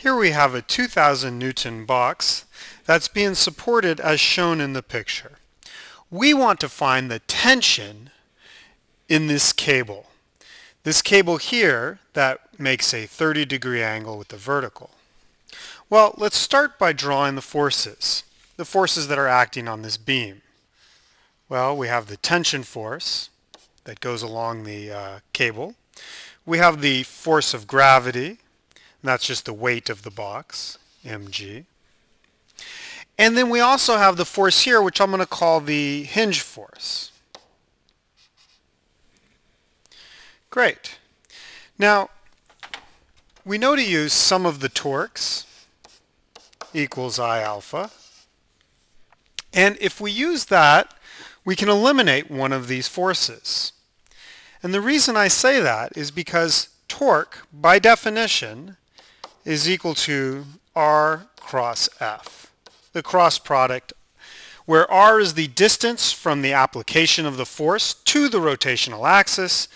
Here we have a 2000 Newton box that's being supported as shown in the picture. We want to find the tension in this cable. This cable here that makes a 30 degree angle with the vertical. Well, let's start by drawing the forces, the forces that are acting on this beam. Well, we have the tension force that goes along the uh, cable. We have the force of gravity and that's just the weight of the box, mg. And then we also have the force here, which I'm going to call the hinge force. Great. Now, we know to use sum of the torques equals I alpha. And if we use that, we can eliminate one of these forces. And the reason I say that is because torque, by definition, is equal to R cross F, the cross product, where R is the distance from the application of the force to the rotational axis,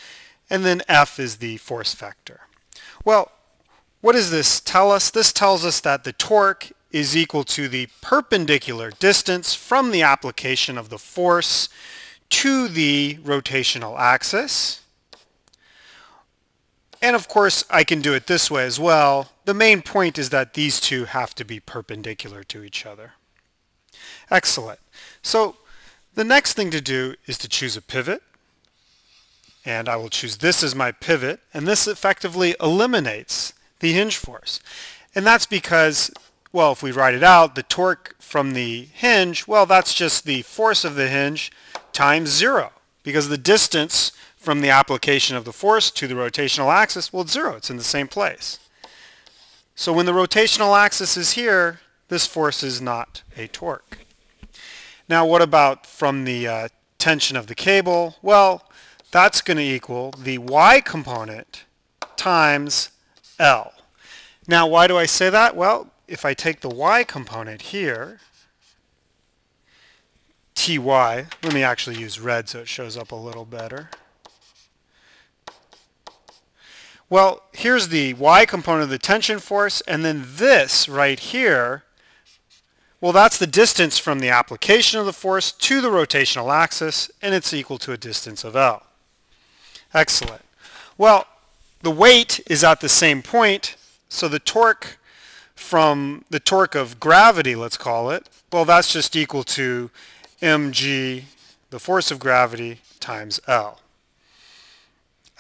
and then F is the force vector. Well, what does this tell us? This tells us that the torque is equal to the perpendicular distance from the application of the force to the rotational axis, and of course, I can do it this way as well. The main point is that these two have to be perpendicular to each other. Excellent. So the next thing to do is to choose a pivot. And I will choose this as my pivot. And this effectively eliminates the hinge force. And that's because, well, if we write it out, the torque from the hinge, well, that's just the force of the hinge times zero. Because the distance from the application of the force to the rotational axis, well, it's zero. It's in the same place. So when the rotational axis is here, this force is not a torque. Now what about from the uh, tension of the cable? Well, that's going to equal the y component times L. Now why do I say that? Well, if I take the y component here, ty, let me actually use red so it shows up a little better. Well, here's the y component of the tension force, and then this right here, well, that's the distance from the application of the force to the rotational axis, and it's equal to a distance of L. Excellent. Well, the weight is at the same point, so the torque from the torque of gravity, let's call it, well, that's just equal to mg, the force of gravity, times L.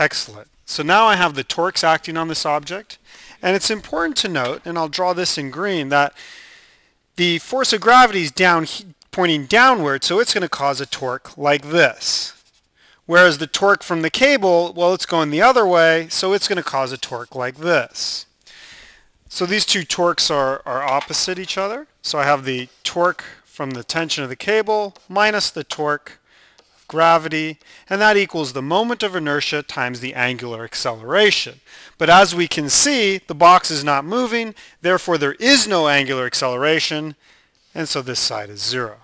Excellent. So now I have the torques acting on this object. And it's important to note, and I'll draw this in green, that the force of gravity is down, pointing downward, so it's going to cause a torque like this. Whereas the torque from the cable, well, it's going the other way, so it's going to cause a torque like this. So these two torques are, are opposite each other. So I have the torque from the tension of the cable minus the torque gravity, and that equals the moment of inertia times the angular acceleration. But as we can see, the box is not moving, therefore there is no angular acceleration, and so this side is zero.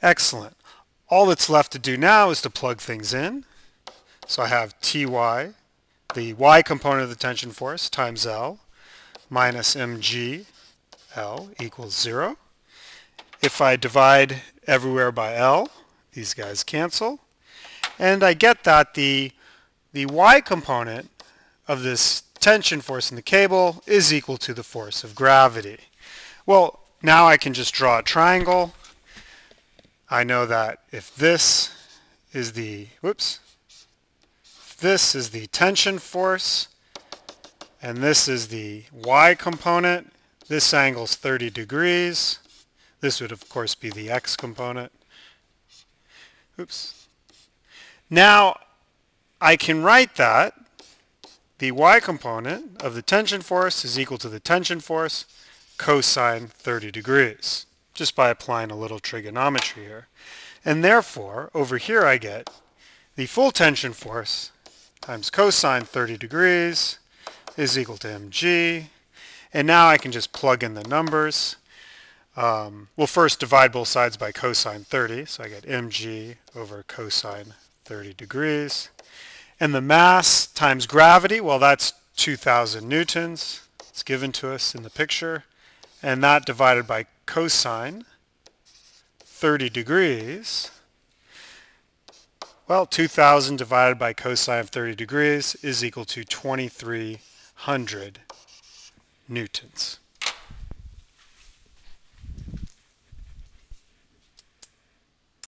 Excellent. All that's left to do now is to plug things in. So I have Ty, the y component of the tension force, times L, minus mg, L equals zero. If I divide everywhere by L, these guys cancel. And I get that the, the y component of this tension force in the cable is equal to the force of gravity. Well, now I can just draw a triangle. I know that if this is the, whoops, this is the tension force, and this is the y component, this angle is 30 degrees. This would, of course, be the x component. Oops. Now I can write that the y component of the tension force is equal to the tension force cosine 30 degrees, just by applying a little trigonometry here. And therefore, over here I get the full tension force times cosine 30 degrees is equal to mg. And now I can just plug in the numbers. Um, we'll first divide both sides by cosine 30, so I get mg over cosine 30 degrees. And the mass times gravity, well that's 2,000 newtons. It's given to us in the picture. And that divided by cosine 30 degrees, well, 2,000 divided by cosine of 30 degrees is equal to 2,300 newtons.